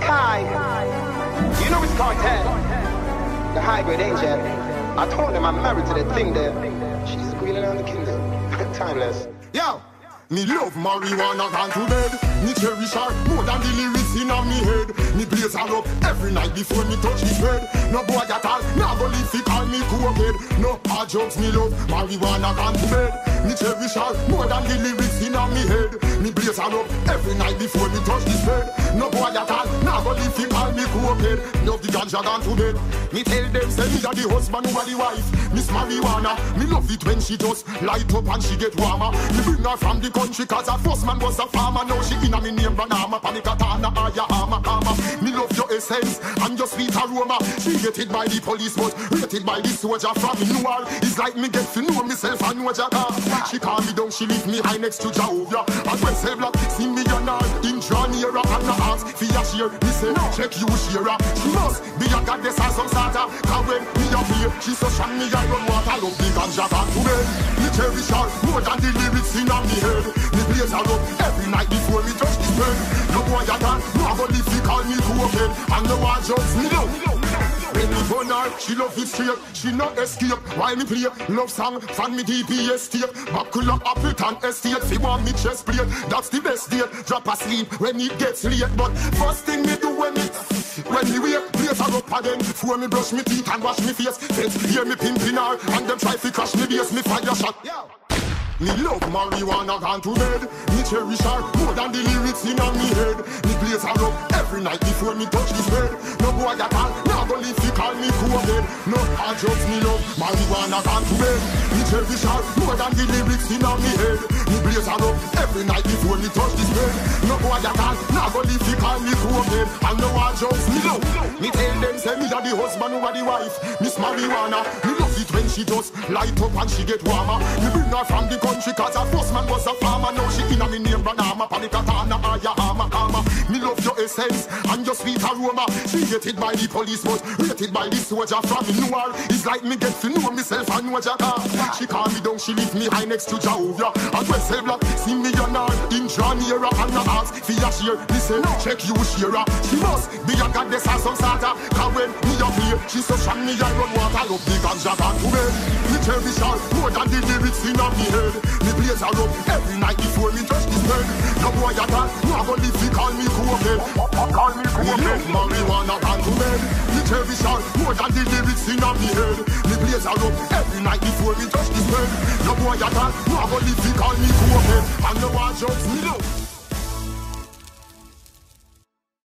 Kai. You know it's Kartel. The grade angel. I told them I'm married to that thing there. She's squealing on the kingdom. Timeless. Yo! Me love marijuana gone to bed. Me cherish her more than the lyrics in on me head. Me blaze her up every night before me touch this bed. No boy at all, now go live fi call me cokehead. No hard jokes me love marijuana gone to bed. Me cherish her more than the lyrics in on me head. Me blaze her up every night before me touch this bed. No boy at all, now go live fi call me cokehead. Love the ganja gone to bed. Me tell them say me a the husband over the wife. Miss marijuana, me love it when she just light up and she get warmer. Me bring her from the country cause her first man was a farmer Now she in a me name Ranama Panikatana Aya Ama Ama love your essence and your sweet aroma. She hated by the police but rated by the soldier From Noir It's like me get to know myself and know Jaka She calm me down, she leave me high next to Jehovah. And when say black, see me and her In John era and I ask for your share Me say, check you share She must be a goddess or some sort Cause when me up here, she so strong me I run water. Love the ganja back to bed Me cherish her more than the lyrics in on me head. Me blaze her up every night before me touch this bed. No boy a can, no a go live fi call me cokehead And no one jokes me. Down when me burn her, she love it straight. She not escape, why me play? Love song, fan me DPS tape. Buckle up Appleton estate. Fi want me chest plate, that's the best date Drop asleep when it gets late. But first thing me do when it When me wake, place her up again. Before me brush me teeth and wash me face. Feds hear me pimping her And them try fi crash me base. Me fire shot me love marijuana gone to bed. Me cherish her more than the lyrics in on me head. Me blaze her up every night before me touch this bed No boy at all, now go live fi call me cokehead No I drugs me love, marijuana gone to bed. Me cherish her more than the lyrics in on me head. Me blaze her up every night before me touch this bed No boy at all, now go live fi call me cokehead And no hard drugs say me a the husband over the wife Miss marijuana, me love it when she just light up and she get warmer. Me bring her from the country cause her first man was a farmer. Now she in a me name Ranama Panikatana Aya Ama Ama Me love your essence and your sweet aroma. She hated by the police but rated by the soldier From Noir It's like me get to know myself and know Jaka She calm me down, she leave me high next to Jehovah. And when say black, see me and her In John era and I ask for your share. Listen, check you share her She must be a goddess or some sort of Cause when me up here, she so strong me I run water Love the ganja gone to bed Me cherish her more than the lyrics in on me head. Me blaze her up every night before me touch this bed. No boy at all, no a go live fi call me cokehead Call me cokehead Love marijuana gone to bed Me cherish her more than the lyrics in on head. Me blaze her up every night before me touch this bed. No boy at all, no a go live fi call me cokehead And no one jokes me love